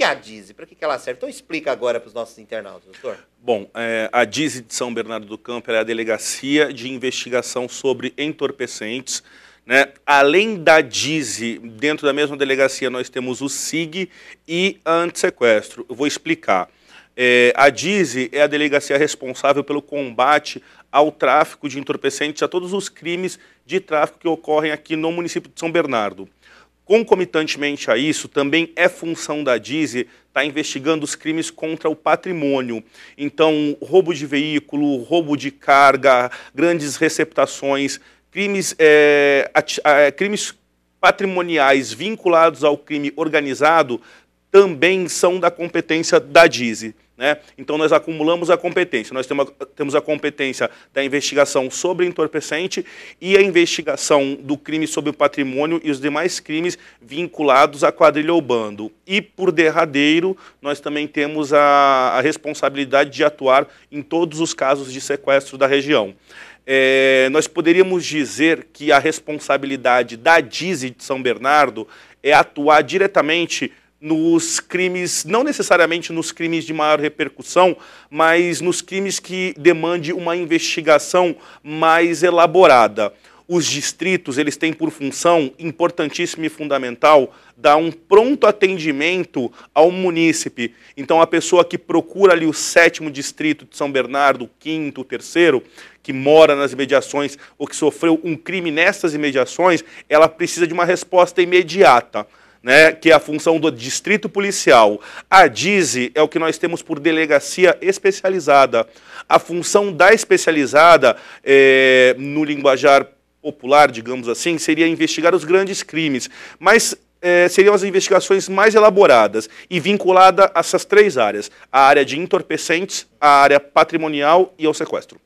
que é a DISE? Para que, que ela serve? Então explica agora para os nossos internautas, doutor. Bom, é, a DISE de São Bernardo do Campo é a Delegacia de Investigação sobre Entorpecentes. Né? Além da DISE, dentro da mesma delegacia nós temos o SIG e a Antissequestro. Eu vou explicar. É, a DISE é a delegacia responsável pelo combate ao tráfico de entorpecentes, a todos os crimes de tráfico que ocorrem aqui no município de São Bernardo. Concomitantemente a isso, também é função da DISE estar tá investigando os crimes contra o patrimônio. Então, roubo de veículo, roubo de carga, grandes receptações, crimes, é, é, crimes patrimoniais vinculados ao crime organizado também são da competência da DISE. Né? Então, nós acumulamos a competência. Nós temos a, competência da investigação sobre entorpecente e a investigação do crime sobre o patrimônio e os demais crimes vinculados à quadrilha ou bando. E, por derradeiro, nós também temos a, a responsabilidade de atuar em todos os casos de sequestro da região. É, nós poderíamos dizer que a responsabilidade da DISE de São Bernardo é atuar diretamente nos crimes, não necessariamente nos crimes de maior repercussão, mas nos crimes que demande uma investigação mais elaborada. Os distritos, eles têm por função importantíssima e fundamental dar um pronto atendimento ao munícipe. Então, a pessoa que procura ali o sétimo distrito de São Bernardo, o quinto, o terceiro, que mora nas imediações ou que sofreu um crime nessas imediações, ela precisa de uma resposta imediata né, que é a função do distrito policial. A DISE é o que nós temos por delegacia especializada. A função da especializada, é, no linguajar popular, digamos assim, seria investigar os grandes crimes. Mas é, seriam as investigações mais elaboradas e vinculada a essas três áreas: a área de entorpecentes, a área patrimonial e ao sequestro.